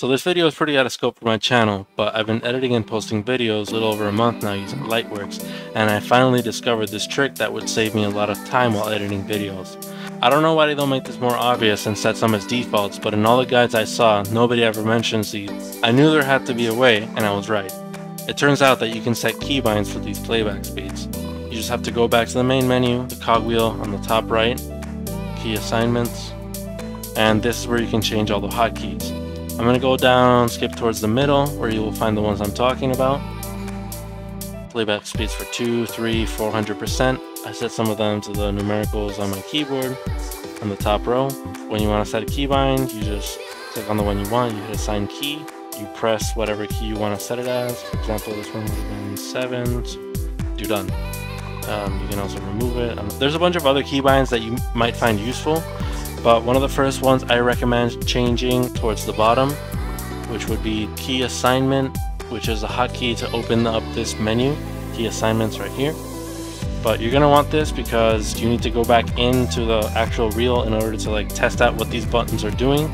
So this video is pretty out of scope for my channel, but I've been editing and posting videos a little over a month now using Lightworks, and I finally discovered this trick that would save me a lot of time while editing videos. I don't know why they don't make this more obvious and set some as defaults, but in all the guides I saw, nobody ever mentions these. I knew there had to be a way, and I was right. It turns out that you can set keybinds for these playback speeds. You just have to go back to the main menu, the cogwheel on the top right, key assignments, and this is where you can change all the hotkeys. I'm to go down, skip towards the middle, where you will find the ones I'm talking about. Playback speeds for 2, 3, 400%. I set some of them to the numericals on my keyboard on the top row. When you want to set a keybind, you just click on the one you want, you hit assign key, you press whatever key you want to set it as. For example, this one would have been 7, you're done. Um, you can also remove it. Um, there's a bunch of other keybinds that you might find useful. But one of the first ones I recommend changing towards the bottom, which would be key assignment, which is a hotkey to open up this menu, key assignments right here. But you're gonna want this because you need to go back into the actual reel in order to like test out what these buttons are doing.